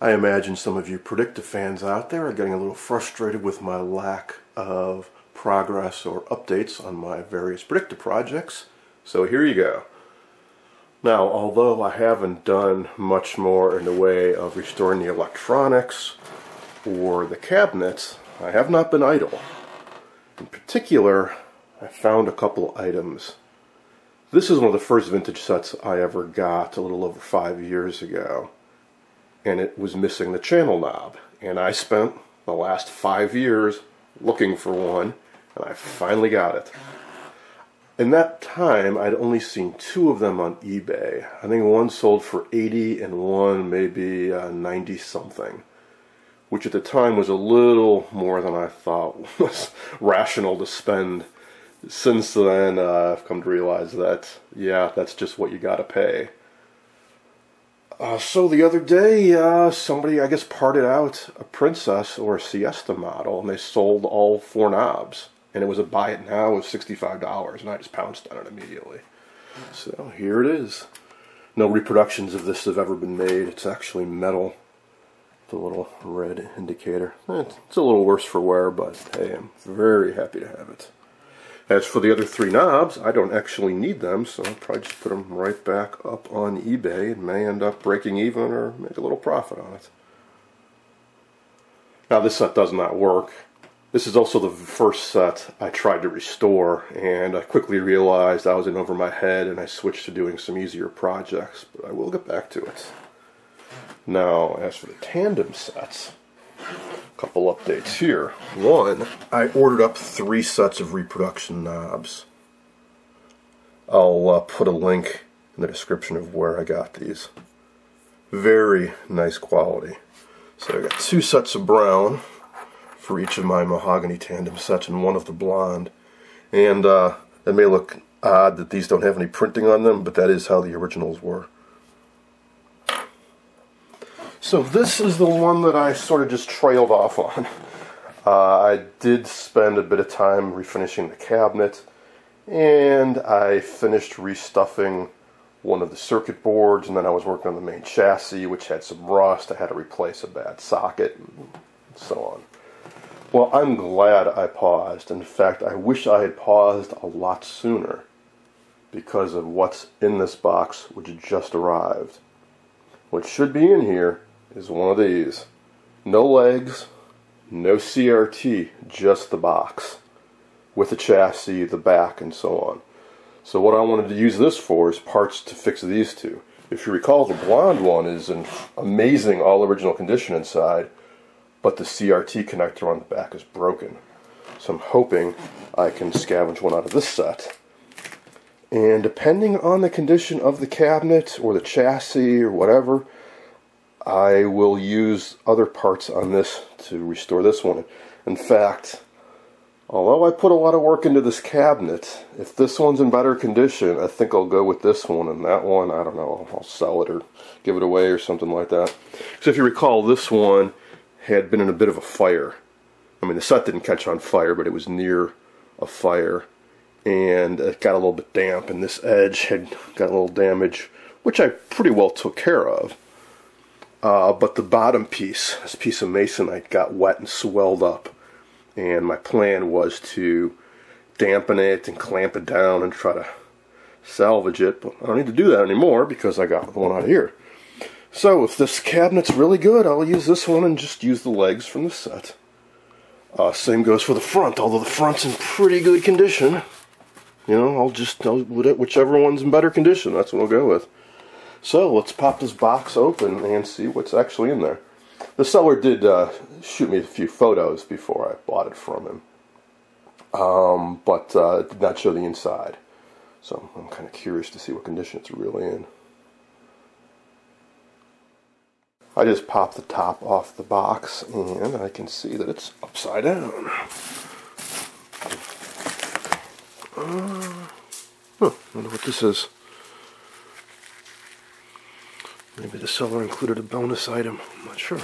I imagine some of you Predicta fans out there are getting a little frustrated with my lack of progress or updates on my various Predicta projects. So here you go. Now, although I haven't done much more in the way of restoring the electronics or the cabinets, I have not been idle. In particular, I found a couple items. This is one of the first vintage sets I ever got a little over five years ago and it was missing the channel knob. And I spent the last five years looking for one, and I finally got it. In that time, I'd only seen two of them on eBay. I think one sold for 80 and one maybe uh, 90 something, which at the time was a little more than I thought was rational to spend. Since then, uh, I've come to realize that, yeah, that's just what you gotta pay. Uh, so the other day, uh, somebody, I guess, parted out a Princess or a Siesta model, and they sold all four knobs. And it was a buy it now of $65, and I just pounced on it immediately. So here it is. No reproductions of this have ever been made. It's actually metal. The little red indicator. It's a little worse for wear, but hey, I'm very happy to have it. As for the other three knobs, I don't actually need them, so I'll probably just put them right back up on eBay and may end up breaking even or make a little profit on it. Now this set does not work. This is also the first set I tried to restore, and I quickly realized I was in over my head and I switched to doing some easier projects, but I will get back to it. Now, as for the tandem sets, couple updates here. One, I ordered up three sets of reproduction knobs. I'll uh, put a link in the description of where I got these. Very nice quality. So I got two sets of brown for each of my mahogany tandem sets and one of the blonde. And uh, it may look odd that these don't have any printing on them, but that is how the originals were. So this is the one that I sort of just trailed off on. Uh, I did spend a bit of time refinishing the cabinet, and I finished restuffing one of the circuit boards, and then I was working on the main chassis, which had some rust. I had to replace a bad socket, and so on. Well, I'm glad I paused. In fact, I wish I had paused a lot sooner because of what's in this box, which just arrived. What should be in here is one of these. No legs, no CRT, just the box with the chassis, the back, and so on. So what I wanted to use this for is parts to fix these two. If you recall, the blonde one is in amazing all original condition inside, but the CRT connector on the back is broken. So I'm hoping I can scavenge one out of this set. And depending on the condition of the cabinet or the chassis or whatever, I will use other parts on this to restore this one. In fact, although I put a lot of work into this cabinet, if this one's in better condition, I think I'll go with this one, and that one, I don't know, I'll sell it or give it away or something like that. So if you recall, this one had been in a bit of a fire. I mean, the set didn't catch on fire, but it was near a fire, and it got a little bit damp, and this edge had got a little damage, which I pretty well took care of. Uh, but the bottom piece, this piece of masonite, got wet and swelled up. And my plan was to dampen it and clamp it down and try to salvage it. But I don't need to do that anymore because I got the one out here. So if this cabinet's really good, I'll use this one and just use the legs from the set. Uh, same goes for the front, although the front's in pretty good condition. You know, I'll just, I'll, whichever one's in better condition, that's what I'll go with. So let's pop this box open and see what's actually in there. The seller did uh, shoot me a few photos before I bought it from him, um, but uh, did not show the inside. So I'm kind of curious to see what condition it's really in. I just popped the top off the box and I can see that it's upside down. Uh, huh, wonder what this is. Maybe the seller included a bonus item. I'm not sure.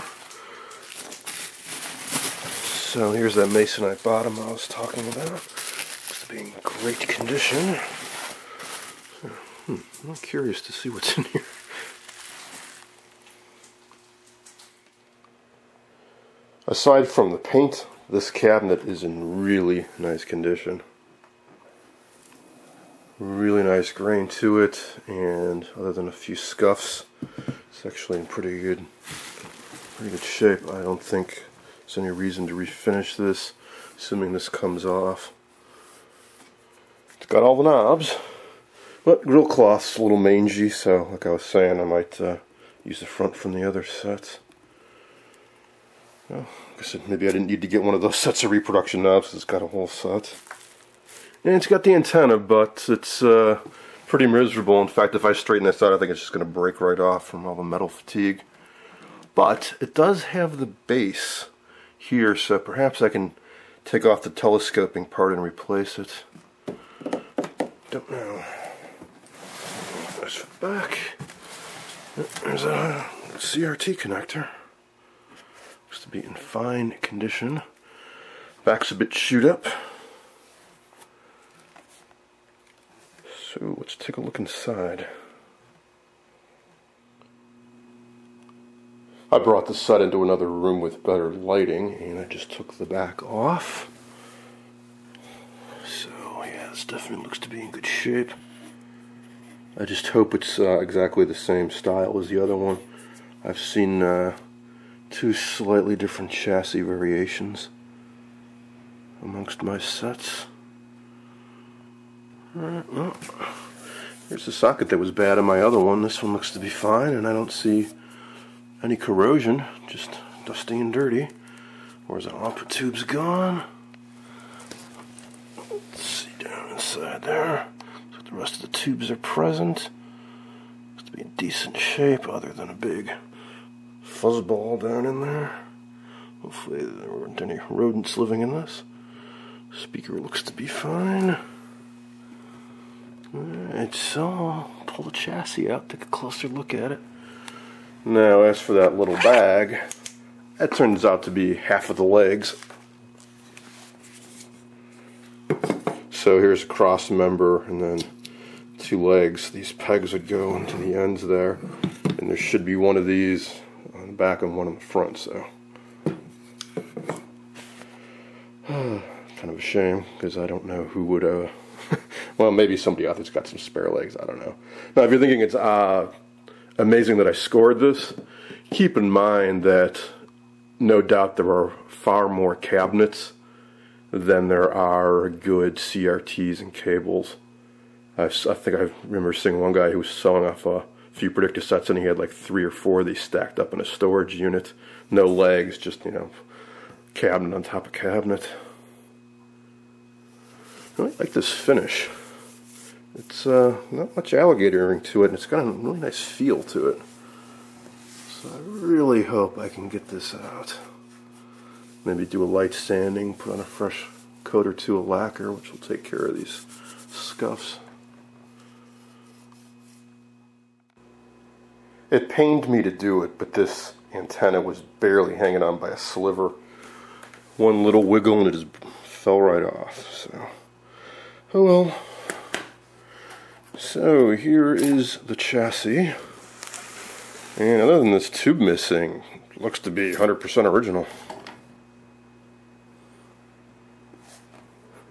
So here's that masonite bottom I was talking about. Looks to be in great condition. Hmm, I'm curious to see what's in here. Aside from the paint, this cabinet is in really nice condition. Really nice grain to it, and other than a few scuffs, it's actually in pretty good, pretty good shape. I don't think there's any reason to refinish this, assuming this comes off. It's got all the knobs, but grill cloth's a little mangy, so like I was saying, I might uh, use the front from the other sets. Well, I guess maybe I didn't need to get one of those sets of reproduction knobs. It's got a whole set. And it's got the antenna, but it's uh, pretty miserable. In fact, if I straighten this out, I think it's just going to break right off from all the metal fatigue. But it does have the base here, so perhaps I can take off the telescoping part and replace it. Don't know. There's back. There's a CRT connector. Looks to be in fine condition. Back's a bit chewed up. So let's take a look inside. I brought the set into another room with better lighting and I just took the back off. So yeah, this definitely looks to be in good shape. I just hope it's uh, exactly the same style as the other one. I've seen uh, two slightly different chassis variations amongst my sets. Alright, well, here's the socket that was bad in my other one. This one looks to be fine, and I don't see any corrosion, just dusty and dirty. Where's the upper tube's gone? Let's see down inside there. So the rest of the tubes are present. Looks to be in decent shape, other than a big fuzzball down in there. Hopefully there weren't any rodents living in this. Speaker looks to be fine. Alright, so pull the chassis out, take a closer look at it. Now, as for that little bag, that turns out to be half of the legs. So here's a cross member and then two legs. These pegs would go into the ends there. And there should be one of these on the back and one on the front, so. kind of a shame, because I don't know who would uh, well, maybe somebody out there's got some spare legs. I don't know. Now, if you're thinking it's uh, amazing that I scored this, keep in mind that no doubt there are far more cabinets than there are good CRTs and cables. I, I think I remember seeing one guy who was selling off a few Predicta sets and he had like three or four of these stacked up in a storage unit. No legs, just, you know, cabinet on top of cabinet. I like this finish. It's uh, not much alligatoring to it, and it's got a really nice feel to it. So I really hope I can get this out. Maybe do a light sanding, put on a fresh coat or two of lacquer, which will take care of these scuffs. It pained me to do it, but this antenna was barely hanging on by a sliver. One little wiggle and it just fell right off. So, oh well. So here is the chassis. And other than this tube missing, looks to be 100% original.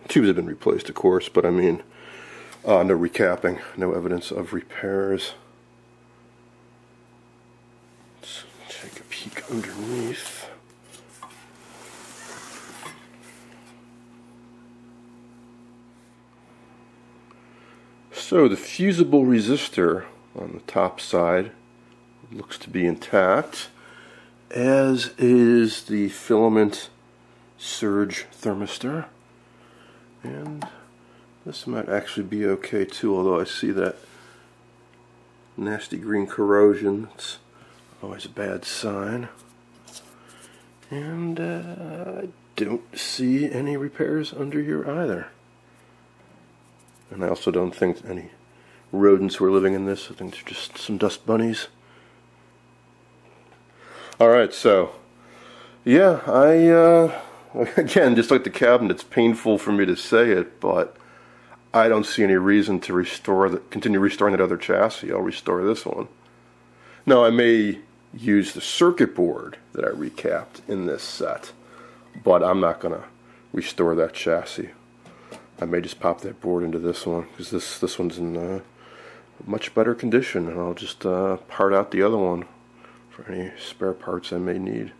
Tubes have been replaced, of course, but I mean, uh, no recapping, no evidence of repairs. Let's take a peek underneath. So the fusible resistor on the top side looks to be intact, as is the filament surge thermistor. And this might actually be okay too, although I see that nasty green corrosion. It's always a bad sign. And uh, I don't see any repairs under here either. And I also don't think any rodents were living in this. I think they're just some dust bunnies. Alright, so, yeah, I, uh, again, just like the cabinet, it's painful for me to say it, but I don't see any reason to restore the, continue restoring that other chassis. I'll restore this one. Now, I may use the circuit board that I recapped in this set but I'm not going to restore that chassis. I may just pop that board into this one because this this one's in uh, much better condition and I'll just uh, part out the other one for any spare parts I may need.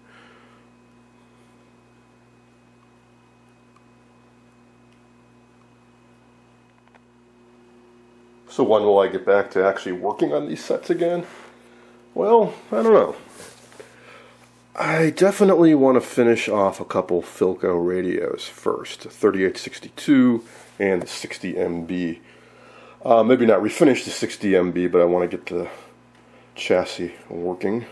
So when will I get back to actually working on these sets again? Well, I don't know. I definitely want to finish off a couple Philco radios first, 3862 and the 60MB. Uh, maybe not refinish the 60MB, but I want to get the chassis working.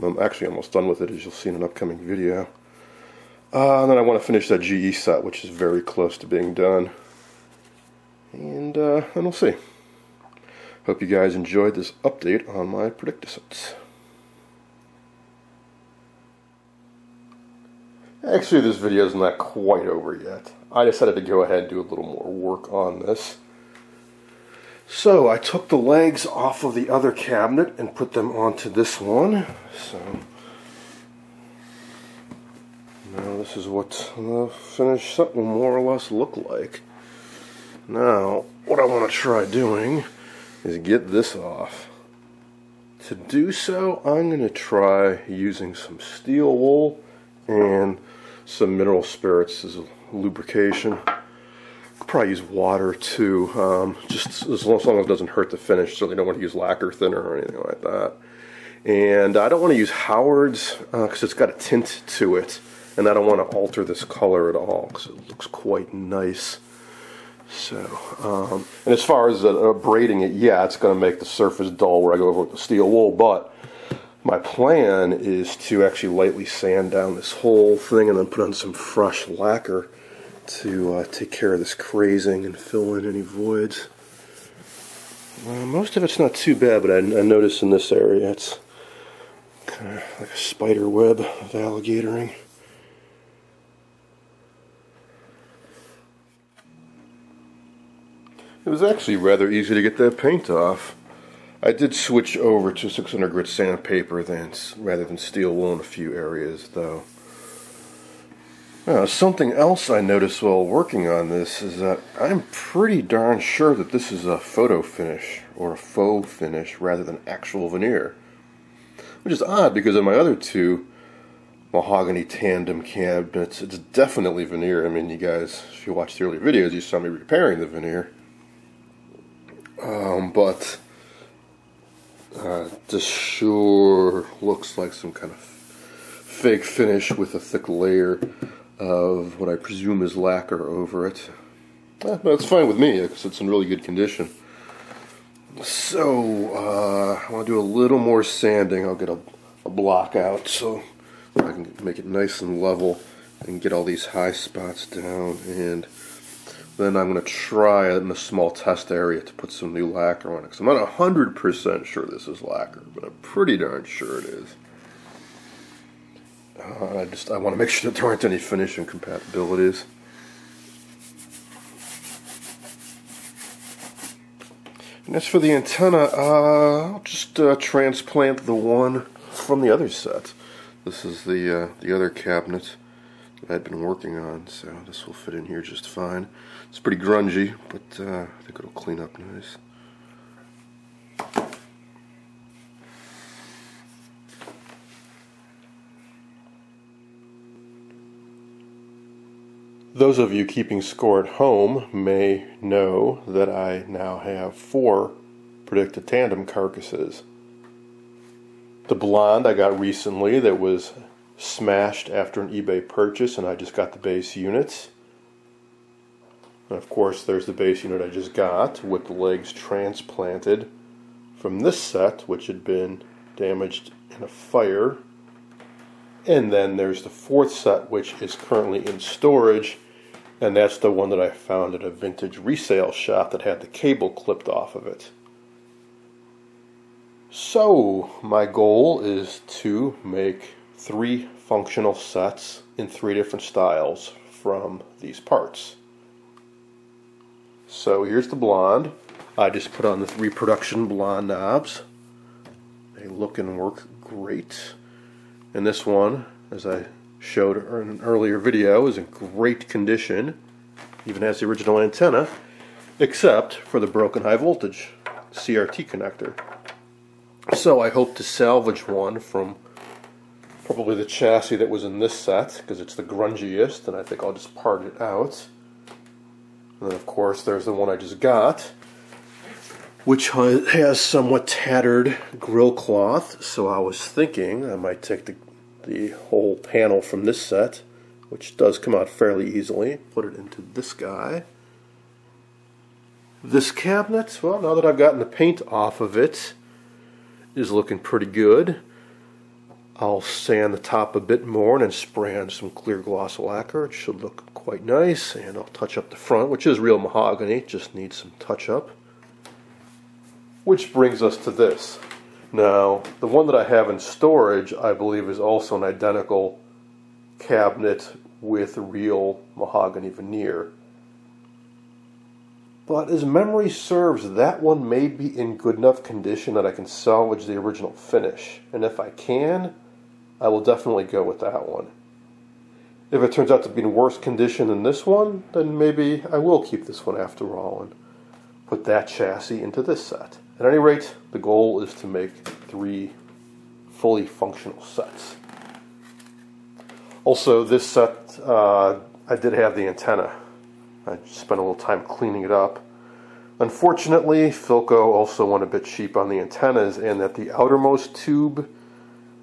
I'm actually almost done with it, as you'll see in an upcoming video. Uh, and then I want to finish that GE set, which is very close to being done. And, uh, and we'll see. Hope you guys enjoyed this update on my Predicta sets. Actually, this video is not quite over yet. I decided to go ahead and do a little more work on this. So I took the legs off of the other cabinet and put them onto this one. So now this is what the finished set will more or less look like. Now, what I want to try doing is get this off. To do so, I'm going to try using some steel wool and some mineral spirits as a lubrication. Probably use water too, um, just as long, as long as it doesn't hurt the finish. Certainly don't want to use lacquer thinner or anything like that. And I don't want to use Howard's because uh, it's got a tint to it, and I don't want to alter this color at all because it looks quite nice. So, um, and as far as uh, braiding it, yeah, it's going to make the surface dull where I go over with the steel wool, but my plan is to actually lightly sand down this whole thing and then put on some fresh lacquer to uh, take care of this crazing and fill in any voids. Uh, most of it's not too bad, but I, I notice in this area it's kind of like a spider web of alligatoring. It was actually rather easy to get that paint off. I did switch over to 600 grit sandpaper then, rather than steel wool in a few areas, though. Uh, something else I noticed while working on this is that I'm pretty darn sure that this is a photo finish or a faux finish rather than actual veneer. Which is odd because in my other two mahogany tandem cabinets, it's definitely veneer. I mean, you guys, if you watched the earlier videos, you saw me repairing the veneer. Um, but uh, this sure looks like some kind of fake finish with a thick layer of what I presume is lacquer over it. Eh, but it's fine with me because it's in really good condition. So uh, I want to do a little more sanding. I'll get a, a block out so I can make it nice and level and get all these high spots down and then I'm going to try in a small test area to put some new lacquer on it. Because I'm not 100% sure this is lacquer, but I'm pretty darn sure it is. Uh, I just I want to make sure that there aren't any finish incompatibilities. And as for the antenna, uh, I'll just uh, transplant the one from the other set. This is the uh, the other cabinet that I've been working on, so this will fit in here just fine. It's pretty grungy, but uh, I think it'll clean up nice. Those of you keeping score at home may know that I now have four Predicta tandem carcasses. The blonde I got recently that was smashed after an eBay purchase and I just got the base units. And of course there's the base unit I just got with the legs transplanted from this set which had been damaged in a fire. And then there's the fourth set which is currently in storage and that's the one that I found at a vintage resale shop that had the cable clipped off of it. So, my goal is to make three functional sets in three different styles from these parts. So here's the blonde. I just put on the reproduction blonde knobs. They look and work great. And this one, as I showed in an earlier video, is in great condition. Even has the original antenna, except for the broken high voltage CRT connector. So I hope to salvage one from probably the chassis that was in this set because it's the grungiest and I think I'll just part it out. And then of course there's the one I just got which has somewhat tattered grill cloth so I was thinking I might take the, the whole panel from this set which does come out fairly easily put it into this guy. This cabinet, well now that I've gotten the paint off of it is looking pretty good. I'll sand the top a bit more and then spray on some clear gloss lacquer. It should look quite nice. And I'll touch up the front, which is real mahogany. Just needs some touch up. Which brings us to this. Now, the one that I have in storage, I believe, is also an identical cabinet with real mahogany veneer. But as memory serves, that one may be in good enough condition that I can salvage the original finish. And if I can, I will definitely go with that one. If it turns out to be in worse condition than this one, then maybe I will keep this one after all and put that chassis into this set. At any rate, the goal is to make three fully functional sets. Also, this set, uh, I did have the antenna. I spent a little time cleaning it up. Unfortunately, Philco also went a bit cheap on the antennas and that the outermost tube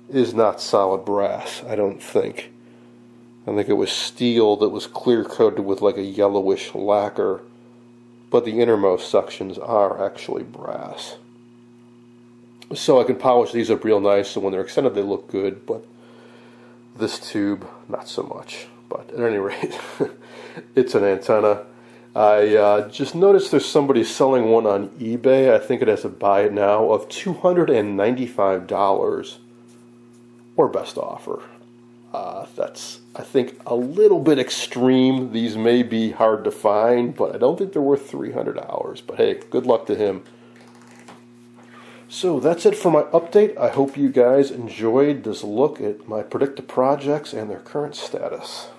is not solid brass, I don't think. I think it was steel that was clear coated with like a yellowish lacquer, but the innermost sections are actually brass. So I can polish these up real nice, so when they're extended they look good, but this tube, not so much. But at any rate, it's an antenna. I uh, just noticed there's somebody selling one on eBay. I think it has a buy it now of $295 or best offer. Uh, that's, I think, a little bit extreme. These may be hard to find, but I don't think they're worth 300 hours. But hey, good luck to him. So that's it for my update. I hope you guys enjoyed this look at my Predicta projects and their current status.